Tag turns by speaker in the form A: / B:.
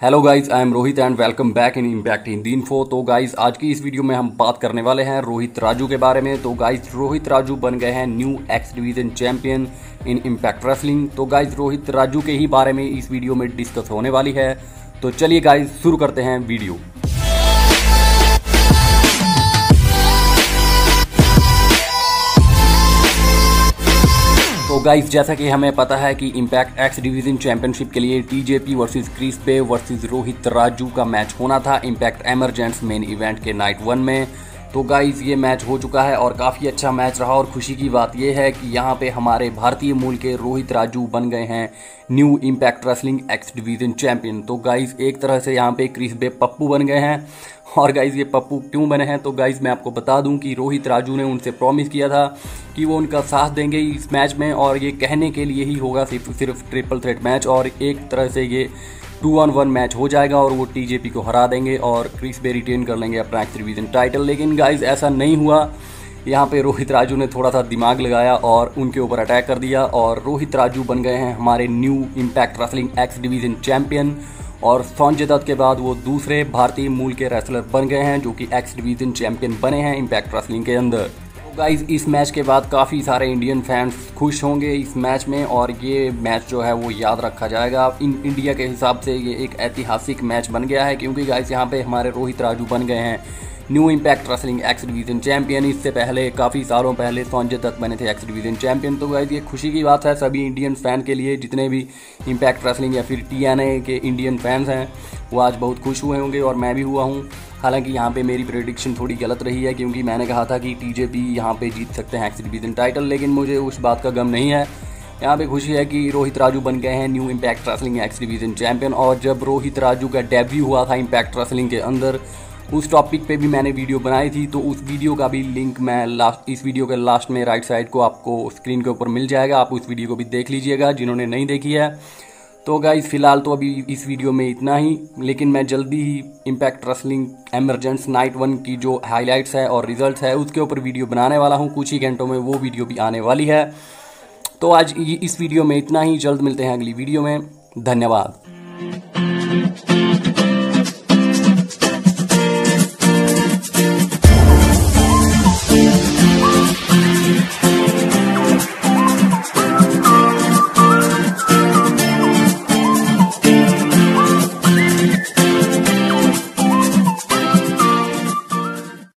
A: Hello guys I am Rohit and welcome back in Impact Hindi info तो guys आज की इस video में हम बात करने वाले हैं रोहित राजू के बारे में। तो गाइस रोहित राजू बन गए हैं new X division champion in Impact wrestling तो गाइस रोहित राजू के ही बारे में इस वीडियो में डिस्कस होने वाली है। तो चलिए गाइज़ शुरू करते हैं वीडियो गाइस जैसा कि हमें पता है कि इम्पैक्ट एक्स डिवीज़न चैंपियनशिप के लिए TJP versus Chris Bey versus Rohit Raju का मैच होना था। इम्पैक्ट एमरजेंट्स मेन इवेंट के नाइट वन में। तो गाइस ये मैच हो चुका है और काफ़ी अच्छा मैच रहा और खुशी की बात यह है कि यहाँ पे हमारे भारतीय मूल के रोहित राजू बन गए हैं new Impact wrestling X division champion तो गाइस एक तरह से यहाँ पे क्रिस बे पप्पू बन गए हैं। और गाइज़ ये पप्पू क्यों बने हैं? तो गाइज़ मैं आपको बता दूँ कि रोहित राजू ने उनसे प्रॉमिस किया था कि वो उनका साथ देंगे इस मैच में और ये कहने के लिए ही होगा सिर्फ़ सिर्फ़ ट्रिपल थ्रेट मैच और एक तरह से ये टू ऑन वन मैच हो जाएगा और वो टीजेपी को हरा देंगे और क्रिस बे रिटेन कर लेंगे अपना एक्स डिवीज़न टाइटल। लेकिन गाइज़ ऐसा नहीं हुआ। यहाँ पे रोहित राजू ने थोड़ा सा दिमाग लगाया और उनके ऊपर अटैक कर दिया और रोहित राजू बन गए हैं हमारे new Impact wrestling X division champion और संजय दत्त के बाद वो दूसरे भारतीय मूल के रेसलर बन गए हैं जो कि एक्स डिवीज़न चैंपियन बने हैं इम्पैक्ट रेसलिंग के अंदर। गाइज़ इस मैच के बाद काफ़ी सारे इंडियन फैंस खुश होंगे इस मैच में और ये मैच जो है वो याद रखा जाएगा। इन इंडिया के हिसाब से ये एक ऐतिहासिक मैच बन गया है क्योंकि गाइज़ यहाँ पे हमारे रोहित राजू बन गए हैं। New Impact wrestling X division champion इससे पहले, काफ़ी सालों पहले संजय तक बने थे एक्स डिवीज़न चैंपियन तो गाइज़ ये खुशी की बात है सभी इंडियन फ़ैन के लिए, जितने भी इम्पैक्ट रेसलिंग या फिर टीएनए के इंडियन फैंस हैं, वो आज बहुत खुश हुए होंगे और मैं भी हुआ हूँ। हालाँकि यहाँ पे मेरी प्रेडिक्शन थोड़ी गलत रही है, क्योंकि मैंने कहा था कि टीजेपी यहाँ पे जीत सकते हैं एक्स डिवीज़न टाइटल लेकिन मुझे उस बात का गम नहीं है। यहाँ पे खुशी है कि रोहित राजू बन गए हैं new Impact wrestling X division champion और जब रोहित राजू का डेब्यू हुआ था इम्पैक्ट रेसलिंग के अंदर, उस टॉपिक पे भी मैंने वीडियो बनाई थी तो उस वीडियो का भी लिंक मैं लास्ट इस वीडियो के लास्ट में राइट साइड को आपको स्क्रीन के ऊपर मिल जाएगा, आप उस वीडियो को भी देख लीजिएगा, जिन्होंने नहीं देखी है। तो गाइज़ फ़िलहाल तो अभी इस वीडियो में इतना ही, लेकिन मैं जल्दी ही Impact wrestling emergence night one की जो हाईलाइट्स है और रिजल्ट्स है, उसके ऊपर वीडियो बनाने वाला हूँ। कुछ ही घंटों में वो वीडियो भी आने वाली है। तो आज इस वीडियो में इतना ही। जल्द मिलते हैं अगली वीडियो में। धन्यवाद।